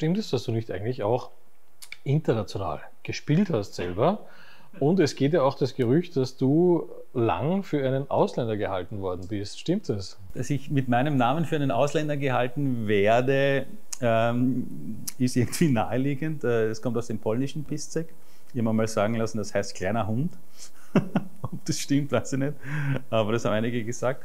Stimmt es, dass du nicht eigentlich auch international gespielt hast selber? Und es geht ja auch das Gerücht, dass du lang für einen Ausländer gehalten worden bist. Stimmt das? Dass ich mit meinem Namen für einen Ausländer gehalten werde, ähm, ist irgendwie naheliegend. Äh, es kommt aus dem polnischen Piszek. Ich habe mir mal sagen lassen, das heißt kleiner Hund. Ob das stimmt, weiß ich nicht. Aber das haben einige gesagt.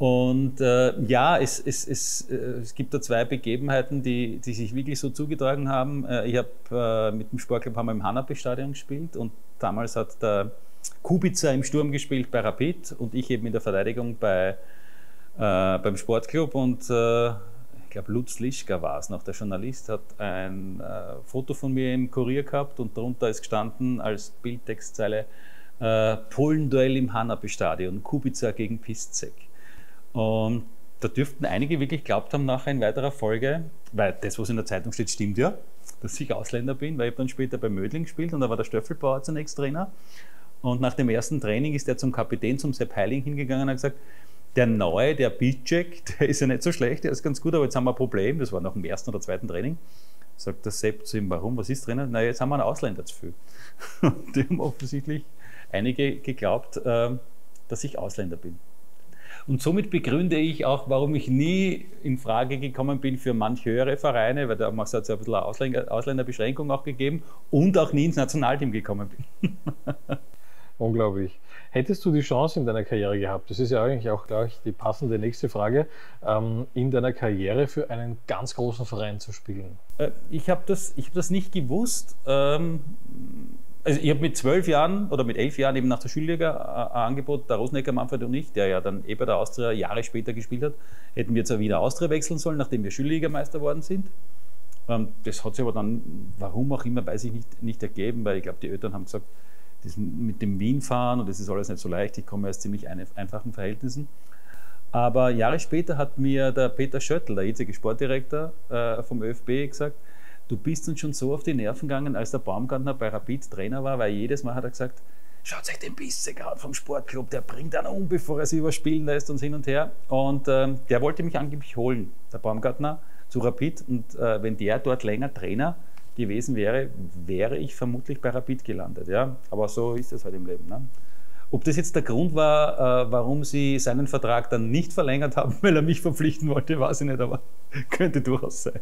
Und äh, ja, es, es, es, äh, es gibt da zwei Begebenheiten, die, die sich wirklich so zugetragen haben. Äh, ich habe äh, mit dem Sportclub haben wir im Hanapi-Stadion gespielt und damals hat der Kubica im Sturm gespielt bei Rapid und ich eben in der Verteidigung bei, äh, beim Sportclub und äh, ich glaube Lutz Lischka war es noch, der Journalist, hat ein Foto von mir im Kurier gehabt und darunter ist gestanden als Bildtextzeile Polen-Duell im Hanapi-Stadion, Kubica gegen Piszek. Und da dürften einige wirklich glaubt haben nachher in weiterer Folge, weil das, was in der Zeitung steht, stimmt ja, dass ich Ausländer bin, weil ich dann später bei Mödling gespielt und da war der Stöffelbauer zunächst Trainer. Und nach dem ersten Training ist er zum Kapitän, zum Sepp Heiling hingegangen und hat gesagt, der Neue, der Bicek, der ist ja nicht so schlecht, der ist ganz gut, aber jetzt haben wir ein Problem. Das war nach dem ersten oder zweiten Training. Sagt der Sepp zu ihm, warum, was ist Trainer? Na, jetzt haben wir einen Ausländer zu viel. Und die haben offensichtlich einige geglaubt, ähm, dass ich Ausländer bin. Und somit begründe ich auch, warum ich nie in Frage gekommen bin für manch höhere Vereine, weil damals hat es ja ein bisschen eine Ausländer, Ausländerbeschränkung auch gegeben und auch nie ins Nationalteam gekommen bin. Unglaublich. Hättest du die Chance in deiner Karriere gehabt, das ist ja eigentlich auch gleich die passende nächste Frage, ähm, in deiner Karriere für einen ganz großen Verein zu spielen? Äh, ich habe das, hab das nicht gewusst. Ähm, also ich habe mit zwölf Jahren oder mit elf Jahren eben nach der Schulliga äh, ein Angebot, der Rosenecker Manfred und ich, der ja dann eh bei der Austria Jahre später gespielt hat, hätten wir zur Wiener Austria wechseln sollen, nachdem wir Schulligameister geworden sind. Ähm, das hat sich aber dann, warum auch immer, weiß ich nicht, nicht ergeben, weil ich glaube, die Eltern haben gesagt, mit dem Wien fahren und das ist alles nicht so leicht, ich komme aus ziemlich einfachen Verhältnissen. Aber Jahre später hat mir der Peter Schöttl, der jetzige Sportdirektor äh, vom ÖFB, gesagt, du bist uns schon so auf die Nerven gegangen, als der Baumgartner bei Rapid Trainer war, weil jedes Mal hat er gesagt, schaut euch den Bissek an vom Sportclub, der bringt einen um, bevor er sich überspielen lässt und hin und her. Und ähm, der wollte mich angeblich holen, der Baumgartner, zu Rapid. Und äh, wenn der dort länger Trainer gewesen wäre, wäre ich vermutlich bei Rapid gelandet. Ja? Aber so ist es halt im Leben. Ne? Ob das jetzt der Grund war, äh, warum sie seinen Vertrag dann nicht verlängert haben, weil er mich verpflichten wollte, weiß ich nicht, aber könnte durchaus sein.